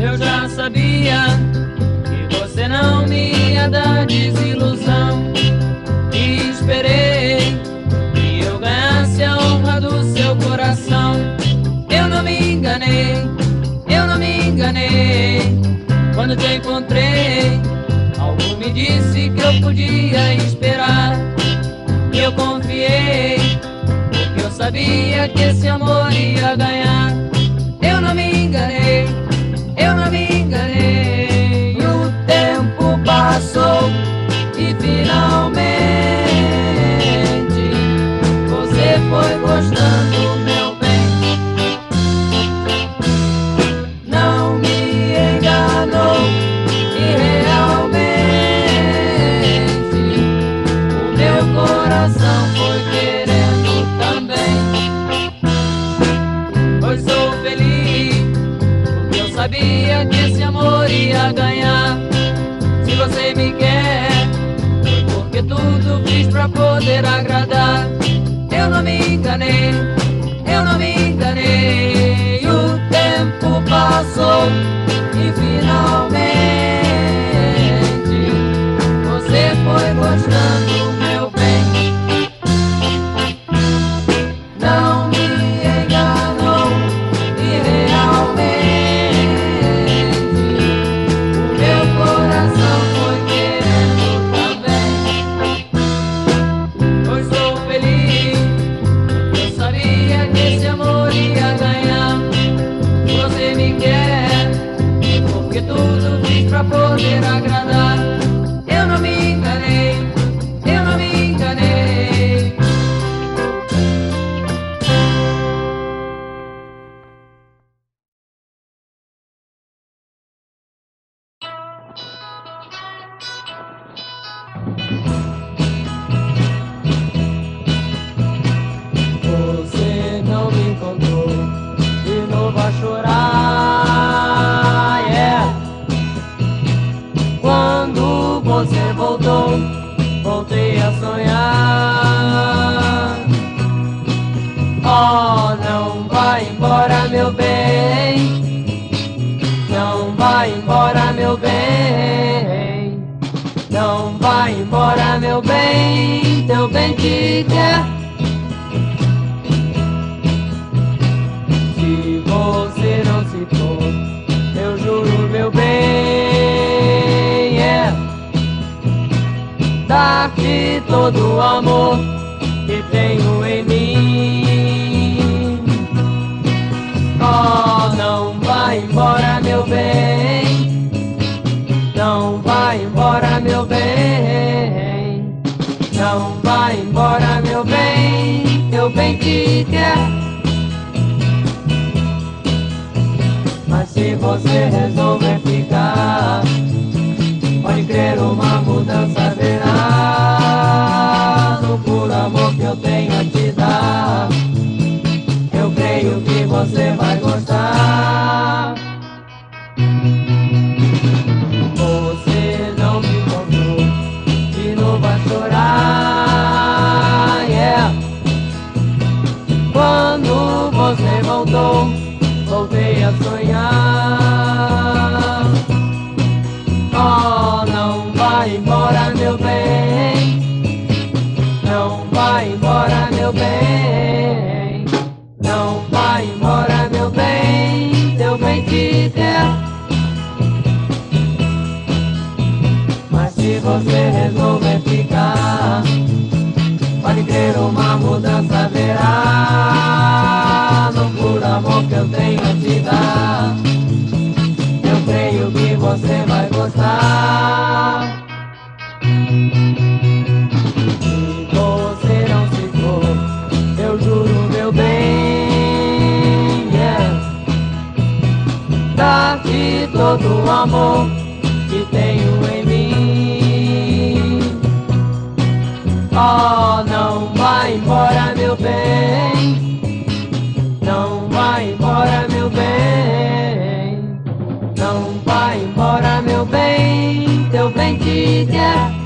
Eu já sabia que você não me ia dar desilusão. E esperei que eu ganhasse a honra do seu coração. Eu não me enganei, eu não me enganei. Quando te encontrei, algo me disse que eu podia esperar. E eu confiei, porque eu sabia que esse amor ia ganhar. Sabia que esse amor ia ganhar. Se você me quer, foi porque tudo fiz pra poder agradar. Eu não me enganei, eu não me enganei. O tempo passou porque tudo pra poder agradar. Oh, não vai embora, meu bem. Não vai embora, meu bem. Não vai embora, meu bem. Teu bem te quer. Embora, meu bem. Não vai embora, meu bem. Teu bem te quer. Mas se você resolver ficar, pode crer uma mudança verá. No puro amor que eu tenho a te dar, eu creio que você vai gostar. Voltou, voltei a sonhar. Oh, não vai embora, meu bem. Não vai embora, meu bem. Não vai embora, meu bem. Teu bem te quer. Mas se você resolver ficar, pode crer uma mudança verá. Todo o amor que tenho em mim. Oh, não vai embora, meu bem. Não vai embora, meu bem. Não vai embora, meu bem. Teu bem te quer.